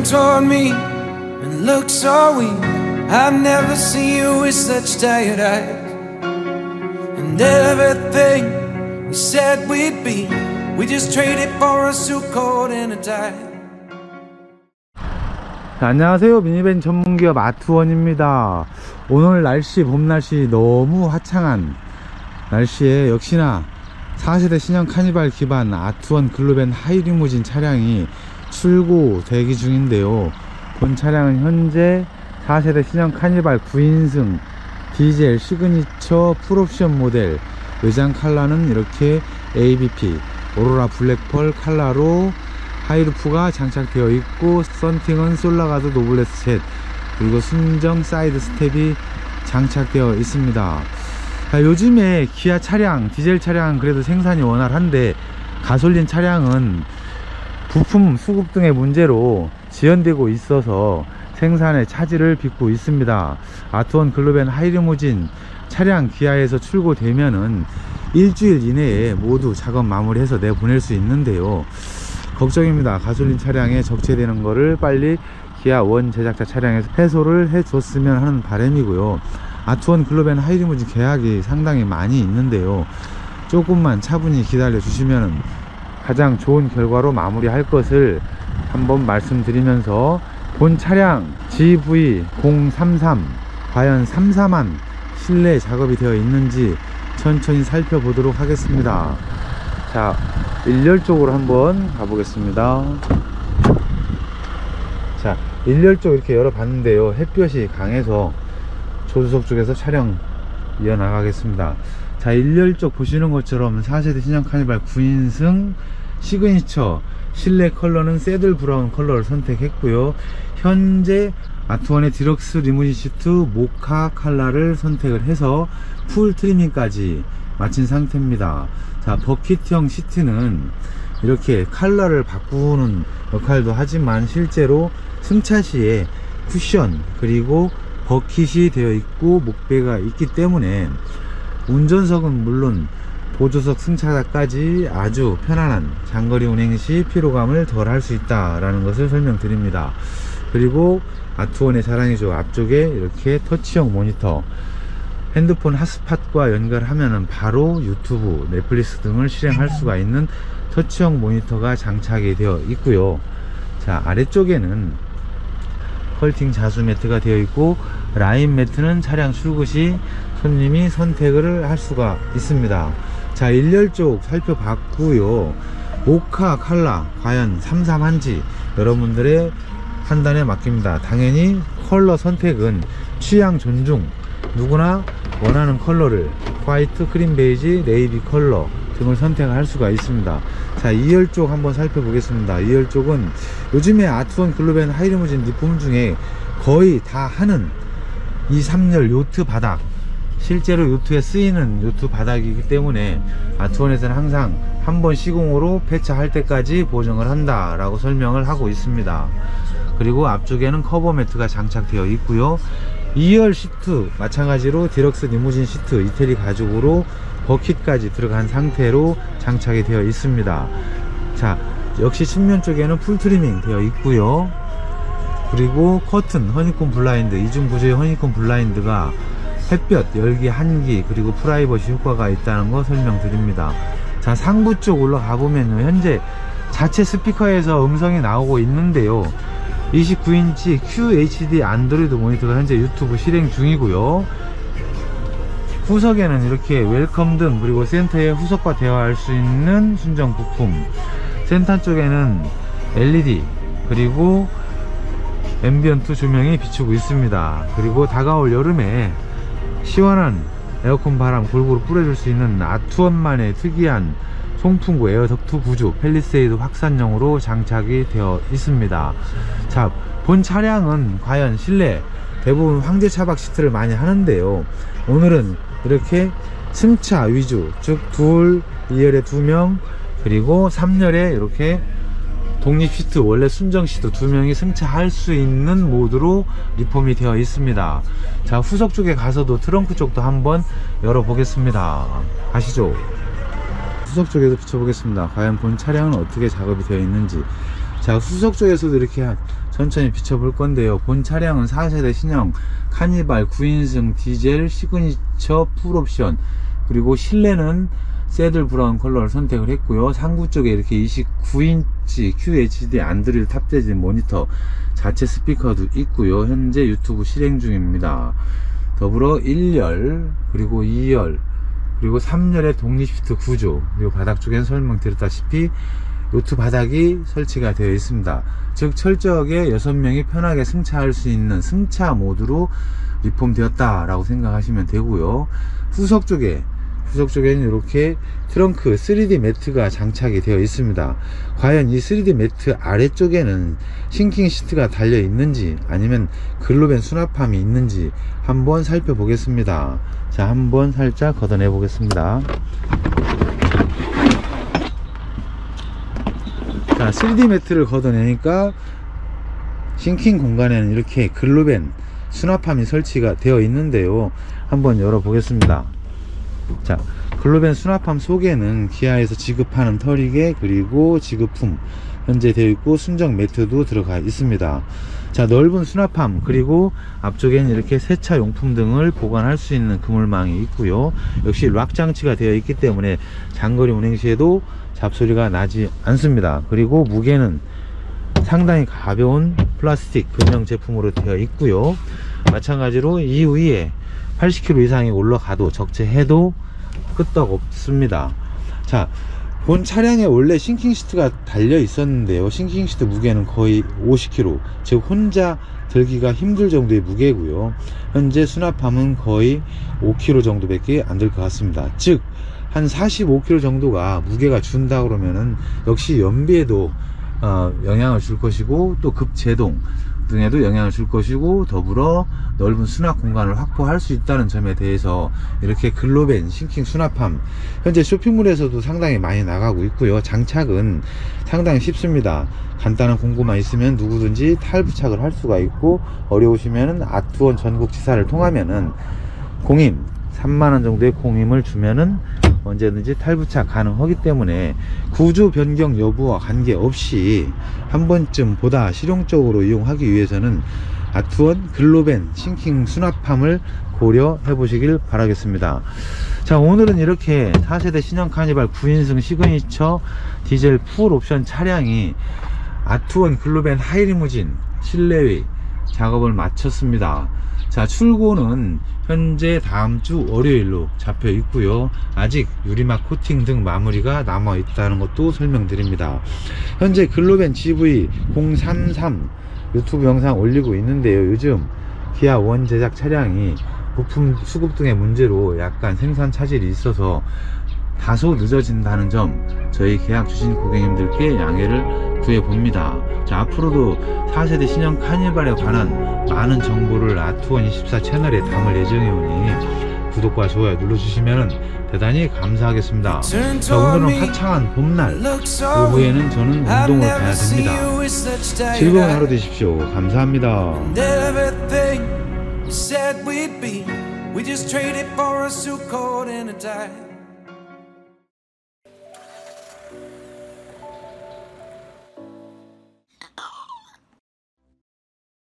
turned toward me and looked so weak. I've never seen you with such tired eyes. And everything we said we'd be, we just traded for a suit coat and a tie. 자, 안녕하세요 미니밴 전문기업 아트원입니다 오늘 날씨 봄날씨 너무 화창한 날씨에 역시나 4세대 신형 카니발 기반 아트원 글로벤 하이리무진 차량이 출고 대기 중인데요. 본 차량은 현재 4세대 신형 카니발 9인승 디젤 시그니처 풀옵션 모델 외장 컬러는 이렇게 ABP 오로라 블랙펄 컬러로 high roof가 장착되어 있고 썬팅은 솔라가드 노블레스 셋 그리고 순정 side step이 장착되어 있습니다. 자, 요즘에 기아 차량 디젤 차량 그래도 생산이 원활한데 가솔린 차량은 부품 수급 등의 문제로 지연되고 있어서 생산에 차질을 빚고 있습니다 아트원 글로벤 하이리무진 차량 기아에서 출고되면은 일주일 이내에 모두 작업 마무리해서 내보낼 수 있는데요 걱정입니다. 가솔린 차량에 적체되는 거를 빨리 기아 원 제작자 차량에서 해소를 해줬으면 하는 바람이고요. 아트원 글로벤 하이리무진 계약이 상당히 많이 있는데요. 조금만 차분히 기다려 주시면 가장 좋은 결과로 마무리할 것을 한번 말씀드리면서 본 차량 GV033 과연 33만 실내 작업이 되어 있는지 천천히 살펴보도록 하겠습니다. 자, 일렬 쪽으로 한번 가보겠습니다. 자, 일렬 쪽 이렇게 열어봤는데요. 햇볕이 강해서 조수석 쪽에서 촬영 이어나가겠습니다. 자, 1열 쪽 보시는 것처럼 4세대 신형 카니발 9인승 시그니처 실내 컬러는 saddle brown 컬러를 선택했고요. 현재 아트원의 디럭스 리무진 시트 모카 컬러를 선택을 해서 full trimming까지 마친 상태입니다. 자, bucket형 시트는 이렇게 컬러를 바꾸는 역할도 하지만 실제로 승차 시에 쿠션 그리고 버킷이 되어 있고 목베가 있기 때문에 운전석은 물론 보조석 승차자까지 아주 편안한 장거리 운행 시 피로감을 덜 할 수 있다라는 것을 설명드립니다. 그리고 아트원의 자랑이죠. 앞쪽에 이렇게 터치형 모니터 핸드폰 핫스팟과 연결하면 바로 유튜브, 넷플릭스 등을 실행할 수가 있는 터치형 모니터가 장착이 되어 있고요. 자, 아래쪽에는 quilting 자수 매트가 되어 있고 라인 매트는 차량 출고 시 손님이 선택을 할 수가 있습니다. 자, 1열 쪽 살펴봤고요. 모카 칼라 과연 삼삼한지 여러분들의 판단에 맡깁니다. 당연히 컬러 선택은 취향 존중 누구나 원하는 컬러를 화이트, 크림 베이지, 네이비 컬러 등을 선택할 수가 있습니다 자 2열 쪽 한번 살펴보겠습니다. 2열 쪽은 요즘에 아트원 글로벤 하이리무진 리폼 중에 거의 다 하는 이 3열 요트 바닥 실제로 요트에 쓰이는 요트 바닥이기 때문에 아트원에서는 항상 한 번 시공으로 폐차할 때까지 보증을 한다 라고 설명을 하고 있습니다. 그리고 앞쪽에는 커버 매트가 장착되어 있고요. 2열 시트 마찬가지로 디럭스 리무진 시트 이태리 가죽으로 bucket까지 들어간 상태로 장착이 되어 있습니다. 자 역시 측면 쪽에는 full trimming 되어 있고요. 그리고 커튼 honeycomb 블라인드 이중 구조의 honeycomb 블라인드가 햇볕 열기 한기 그리고 프라이버시 효과가 있다는 거 설명드립니다. 자 상부 쪽 올라가 보면 현재 자체 스피커에서 음성이 나오고 있는데요. 29인치 QHD 안드로이드 모니터가 현재 유튜브 실행 중이고요 후석에는 이렇게 welcome 등 그리고 센터에 후석과 대화할 수 있는 순정 부품. 센터 쪽에는 LED 그리고 ambient 조명이 비추고 있습니다. 그리고 다가올 여름에 시원한 에어컨 바람 골고루 뿌려줄 수 있는 아트원만의 특이한 송풍구 air duct 구조 팰리세이드 확산형으로 장착이 되어 있습니다. 자 본 차량은 과연 실내 대부분 황제 차박 시트를 많이 하는데요. 오늘은 이렇게 승차 위주 즉 둘 2열에 두명 그리고 3열에 이렇게 독립 시트 원래 순정 시트 두 명이 승차할 수 있는 모드로 리폼이 되어 있습니다. 자 후석 쪽에 가서도 트렁크 쪽도 한번 열어 보겠습니다. 가시죠? 후석 쪽에도 비춰보겠습니다. 과연 본 차량은 어떻게 작업이 되어 있는지. 자 후석 쪽에서도 이렇게 천천히 비춰볼 건데요. 본 차량은 4세대 신형 카니발 9인승 디젤 signature full option 그리고 실내는 saddle brown 컬러를 선택을 했고요. 상부 쪽에 이렇게 29인치 QHD 안드로이드 탑재된 모니터 자체 스피커도 있고요. 현재 유튜브 실행 중입니다. 더불어 1열 그리고 2열 그리고 3열의 독립 시트 구조 그리고 바닥 쪽엔 설명드렸다시피 요트 바닥이 설치가 되어 있습니다. 즉 철저하게 6명이 편하게 승차할 수 있는 승차 모드로 리폼 되었다 라고 생각하시면 되고요. 후석 쪽에 후석 쪽에는 이렇게 트렁크 3D 매트가 장착이 되어 있습니다. 과연 이 3D 매트 아래쪽에는 sinking 시트가 달려 있는지 아니면 글로밴 수납함이 있는지 한번 살펴보겠습니다. 자, 한번 살짝 걷어내 보겠습니다. 자, 3D 매트를 걷어내니까 sinking 공간에는 이렇게 글로밴 수납함이 설치가 되어 있는데요. 한번 열어 보겠습니다. 자, 글로밴 수납함 속에는 기아에서 지급하는 털이개 그리고 지급품 현재 되어 있고 순정 매트도 들어가 있습니다. 자, 넓은 수납함 그리고 앞쪽에는 이렇게 세차 용품 등을 보관할 수 있는 그물망이 있고요. 역시 lock 장치가 되어 있기 때문에 장거리 운행 시에도 잡소리가 나지 않습니다. 그리고 무게는 상당히 가벼운 플라스틱 금형 제품으로 되어 있고요. 마찬가지로 이 위에 80kg 이상이 올라가도 적재해도 끄떡 없습니다. 자, 본 차량에 원래 sinking 시트가 달려 있었는데요. sinking 시트 무게는 거의 50kg, 즉 혼자 들기가 힘들 정도의 무게고요. 현재 수납함은 거의 5kg 정도 밖에 안 될 것 같습니다. 즉, 한 45kg 정도가 무게가 준다 그러면은 역시 연비에도 어, 영향을 줄 것이고 또 급제동 등에도 영향을 줄 것이고 더불어 넓은 수납 공간을 확보할 수 있다는 점에 대해서 이렇게 글로밴 sinking 수납함 현재 쇼핑몰에서도 상당히 많이 나가고 있고요. 장착은 상당히 쉽습니다. 간단한 공구만 있으면 누구든지 탈부착을 할 수가 있고 어려우시면은 아트원 전국 지사를 통하면은 공임 3만원 정도의 공임을 주면은 언제든지 탈부착 가능하기 때문에 구조 변경 여부와 관계없이 한 번쯤 보다 실용적으로 이용하기 위해서는 아트원 글로밴 sinking 수납함을 고려해 보시길 바라겠습니다. 자 오늘은 이렇게 4세대 신형 카니발 9인승 시그니처 디젤 full option 차량이 아트원 글로벤 하이리무진 실내외 작업을 마쳤습니다 자 출고는 현재 다음 주 월요일로 잡혀 있고요. 아직 유리막 코팅 등 마무리가 남아 있다는 것도 설명드립니다. 현재 글로벤 GV033 유튜브 영상 올리고 있는데요. 요즘 기아 원 제작 차량이 부품 수급 등의 문제로 약간 생산 차질이 있어서 다소 늦어진다는 점 저희 계약 주신 고객님들께 양해를 구해봅니다. 자, 앞으로도 4세대 신형 카니발에 관한 많은 정보를 아투원24 채널에 담을 예정이오니 구독과 좋아요 눌러주시면 대단히 감사하겠습니다. 자, 오늘은 화창한 봄날 오후에는 저는 운동을 가야 됩니다. 즐거운 하루 되십시오. 감사합니다. We just traded for a suit coat and a tie.